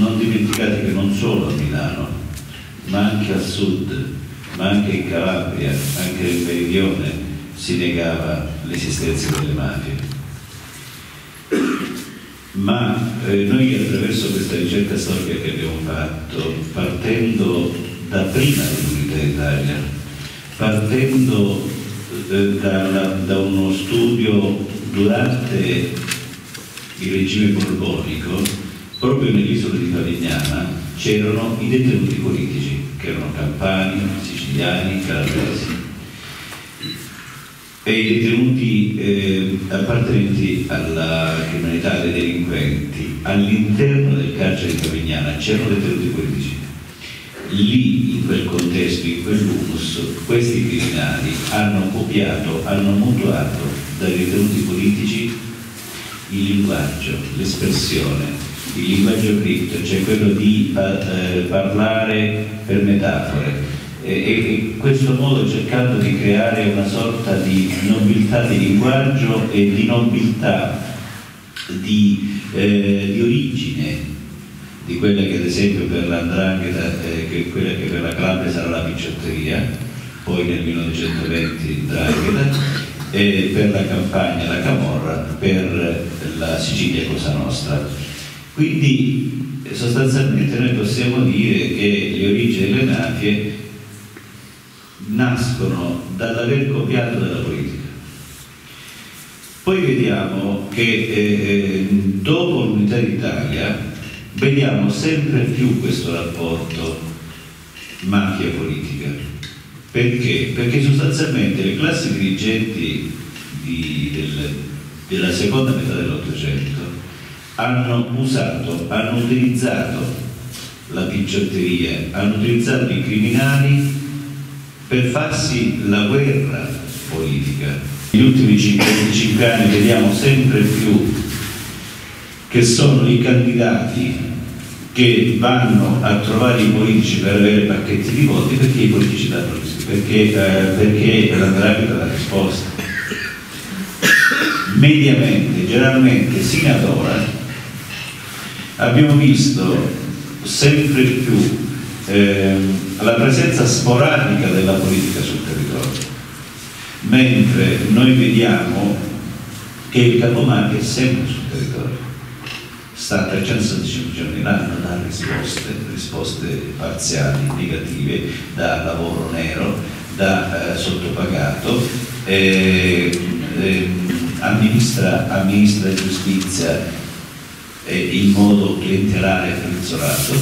non dimenticate che non solo a Milano, ma anche al sud, ma anche in Calabria, anche nel meridione si negava l'esistenza delle mafie. Ma eh, noi attraverso questa ricerca storica che abbiamo fatto, partendo da prima dell'Unità d'Italia, partendo eh, da, da uno studio durante il regime borbonico, proprio nell'isola di Favignana c'erano i detenuti politici, che erano campani, siciliani, calabresi, e i detenuti eh, appartenenti alla criminalità dei delinquenti. All'interno del carcere di Favignana c'erano detenuti politici. Lì, in quel contesto, in quell'humus, questi criminali hanno copiato, hanno mutuato dai detenuti politici il linguaggio, l'espressione, il linguaggio cripto, cioè quello di eh, parlare per metafore. E, e in questo modo cercando di creare una sorta di nobiltà di linguaggio e di nobiltà di, eh, di origine di quella che ad esempio per l'andrangheta, eh, che quella che per la Calabria sarà la picciotteria, poi nel 1920 Drangheta, e per la campagna la Camorra, per la Sicilia Cosa Nostra. Quindi sostanzialmente noi possiamo dire che le origini delle mafie nascono dall'aver copiato dalla politica. Poi vediamo che eh, dopo l'unità d'Italia vediamo sempre più questo rapporto mafia-politica. Perché? Perché sostanzialmente le classi dirigenti di, del, della seconda metà dell'Ottocento hanno usato, hanno utilizzato la picciotteria, hanno utilizzato i criminali per farsi la guerra politica. Negli ultimi 25 anni vediamo sempre più che sono i candidati che vanno a trovare i politici per avere pacchetti di voti perché i politici danno perché, eh, perché la gravità la risposta. Mediamente, generalmente, sino ad ora, abbiamo visto sempre più eh, la presenza sporadica della politica sul territorio, mentre noi vediamo che il capomafia è sempre sul territorio. Sta a 365 giorni l'anno, dà risposte, risposte parziali, negative, da lavoro nero, da eh, sottopagato, eh, eh, amministra, amministra giustizia in modo clientelare e frizzolato,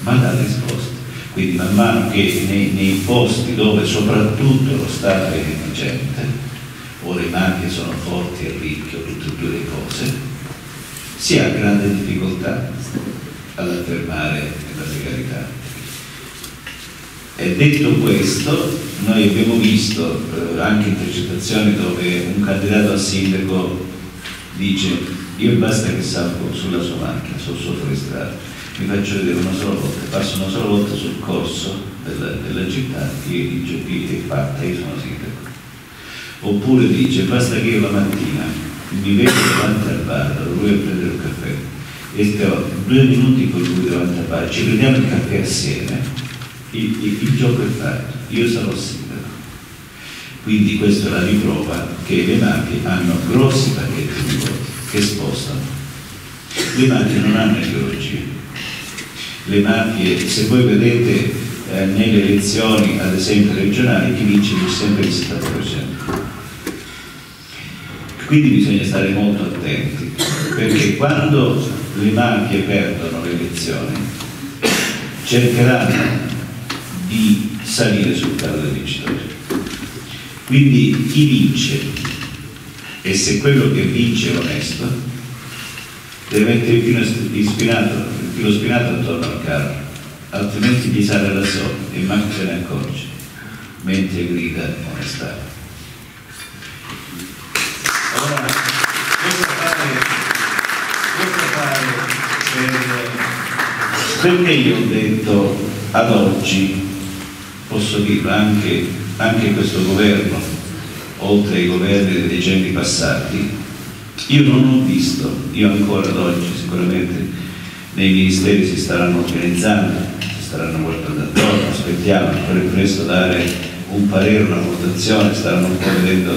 ma dà risposte. Quindi man mano che nei, nei posti dove soprattutto lo Stato è inefficiente, o le mafie sono forti e ricche, o tutte e due le cose, si ha grande difficoltà ad affermare la legalità. E detto questo, noi abbiamo visto eh, anche intercettazioni dove un candidato a sindaco dice io basta che salgo sulla sua macchina, sul suo fuoristrada, mi faccio vedere una sola volta, passo una sola volta sul corso della, della città e dice è fatta, io sono sindaco. Oppure dice basta che io la mattina mi vedo davanti al bar, lui a prendere un caffè e sto due minuti con lui davanti al bar, ci prendiamo il caffè assieme, il, il, il gioco è fatto, io sarò sindaco. Quindi questa è la riprova che le mafie hanno grossi pacchetti di voti che spostano. Le mafie non hanno ideologia. Le mafie, se voi vedete eh, nelle elezioni, ad esempio regionali, chi vince è sempre il 70%. Quindi bisogna stare molto attenti, perché quando le mafie perdono le elezioni cercheranno di salire sul carro dei vincitori. Quindi chi vince, e se quello che vince è onesto, deve mettere il filo spinato, filo spinato attorno al carro, altrimenti gli sale da solo e manco se ne accorge, mentre grida onestà. Allora, cosa fare, cosa fare per, perché io ho detto ad oggi, posso dirlo anche, anche questo governo, oltre ai governi dei decenni passati, io non ho visto, io ancora ad oggi sicuramente nei ministeri si staranno organizzando, si staranno guardando attorno, aspettiamo per presto dare un parere, una votazione, staranno un po' vedendo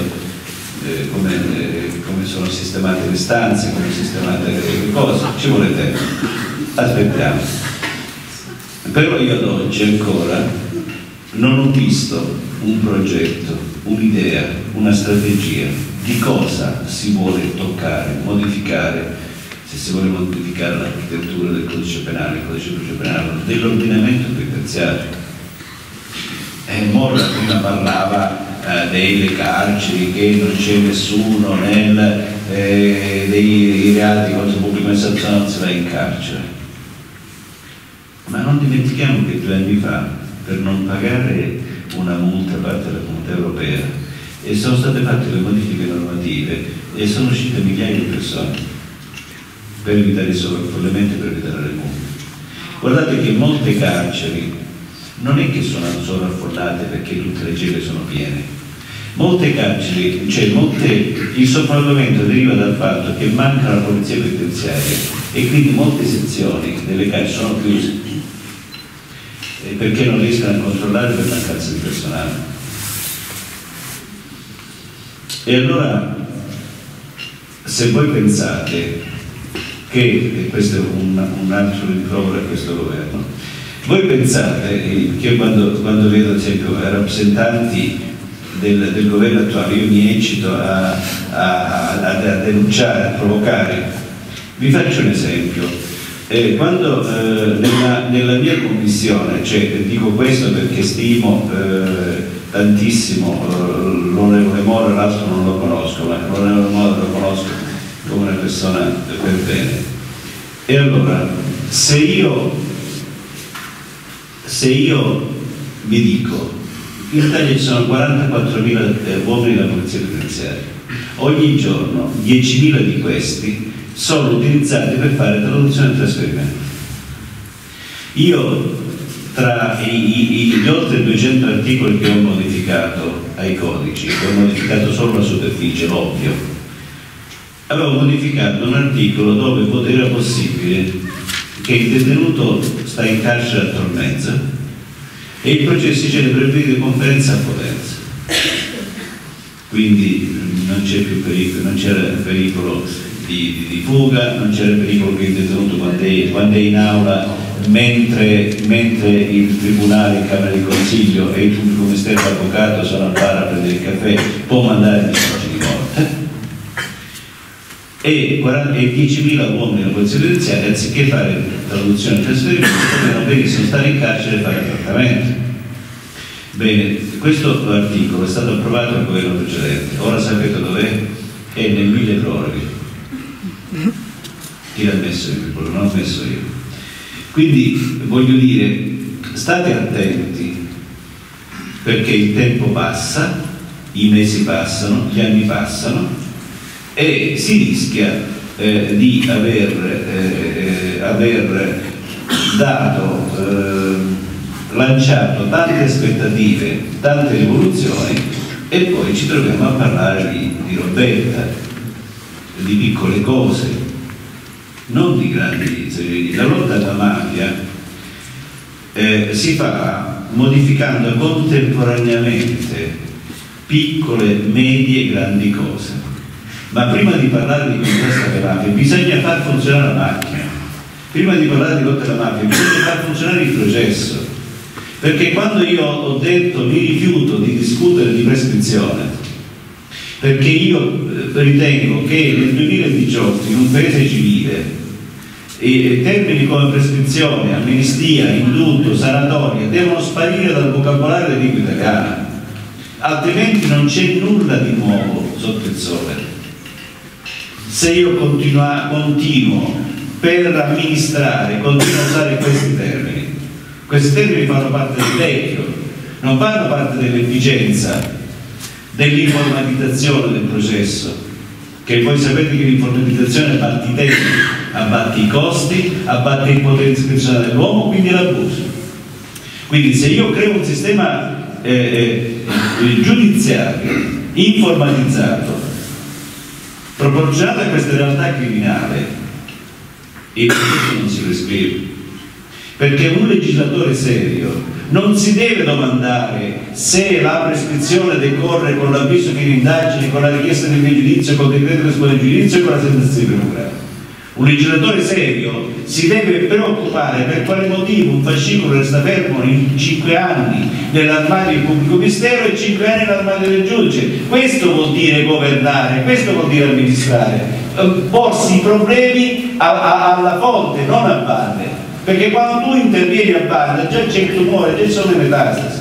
eh, come, eh, come, sono sistemate le stanze, come sistemate le cose, ci vuole tempo, aspettiamo. Però io ad oggi ancora non ho visto un progetto, un'idea, una strategia di cosa si vuole toccare, modificare se si vuole modificare l'architettura del codice penale, il codice penale, dell'ordinamento penitenziario. Eh, Morra prima parlava eh, delle carceri, che non c'è nessuno nel, eh, dei reati contro il pubblico amministrazione non si va in carcere. Ma non dimentichiamo che due anni fa, per non pagare una multa da parte della comunità europea, e sono state fatte le modifiche normative e sono uscite migliaia di persone per evitare il sovraffollamento e per evitare le multe. Guardate che molte carceri non è che sono sovraffollate perché tutte le celle sono piene. Molte carceri, cioè molte, il sovraffollamento deriva dal fatto che manca la polizia penitenziaria e quindi molte sezioni delle carceri sono chiuse perché non riescono a controllare per mancanza di personale. E allora, se voi pensate che, e questo è un, un altro rimprovero a questo governo, voi pensate, che quando, quando vedo ad esempio rappresentanti del, del, governo attuale, io mi eccito a, a, a, a, denunciare, a provocare, vi faccio un esempio. Eh, quando eh, nella, nella, mia commissione, cioè, dico questo perché stimo eh, tantissimo eh, l'onorevole Moro, l'altro non lo conosco, ma l'onorevole Moro lo conosco come una persona per bene. E allora, se io, se io vi dico, in Italia ci sono 44.000 eh, uomini della polizia penitenziaria, ogni giorno 10.000 di questi sono utilizzati per fare traduzione e trasferimento. Io tra gli oltre 200 articoli che ho modificato ai codici, che ho modificato solo la superficie, l'ovvio, avevo modificato un articolo dove era possibile che il detenuto sta in carcere attualmente e il processo si celebra in videoconferenza a Potenza. Quindi non c'è più pericolo, non c'era pericolo di, di, di, fuga, non c'era pericolo che il detenuto quando è, quando è in aula mentre, mentre, il tribunale, in camera di consiglio e il pubblico ministero l'avvocato sono al bar a prendere il caffè può mandare il messaggi di morte e, 10.000 uomini della polizia giudiziaria anziché fare traduzione e trasferimento potevano benissimo stare in carcere e fare trattamento. Bene, questo articolo è stato approvato dal governo precedente, ora sapete dov'è? È nel mille proroghe. Chi l'ha messo io? Non l'ho messo io. Quindi voglio dire, state attenti perché il tempo passa, i mesi passano, gli anni passano e si rischia eh, di aver, eh aver dato, eh, lanciato tante aspettative, tante rivoluzioni e poi ci troviamo a parlare di, di robetta, di piccole cose, non di grandi serie. La lotta alla mafia eh, si fa modificando contemporaneamente piccole, medie e grandi cose ma prima di parlare di contrasto alla mafia bisogna far funzionare la macchina prima di parlare di lotta alla mafia bisogna far funzionare il processo perché quando io ho detto mi rifiuto di discutere di prescrizione perché io eh, ritengo che nel 2018 in un paese civile e termini come prescrizione, amnistia, indulto, sanatoria devono sparire dal vocabolario della lingua italiana. Altrimenti non c'è nulla di nuovo sotto il sole. Se io continua, continuo per amministrare, continuo a usare questi termini. Questi termini fanno parte del vecchio, non fanno parte dell'efficienza, dell'informatizzazione del processo, che voi sapete che l'informatizzazione abbatte i tempi, abbatte i costi, abbatte il potere discrezionale dell'uomo, quindi l'abuso. Quindi se io creo un sistema eh, eh, giudiziario informatizzato proporzionata a questa realtà criminale e questo non si prescrive. Perché un legislatore serio non si deve domandare se la prescrizione decorre con l'avviso di indagine, con la richiesta di giudizio, con il decreto di giudizio e con la sentenza di primo grado. Un legislatore serio si deve preoccupare per quale motivo un fascicolo resta fermo in 5 anni nell'armadio del pubblico ministero e 5 anni nell'armadio del giudice. Questo vuol dire governare, questo vuol dire amministrare, eh, porsi i problemi a, a, alla fonte, non a valle perché quando tu intervieni a banda già c'è il tumore, già sono le metastasi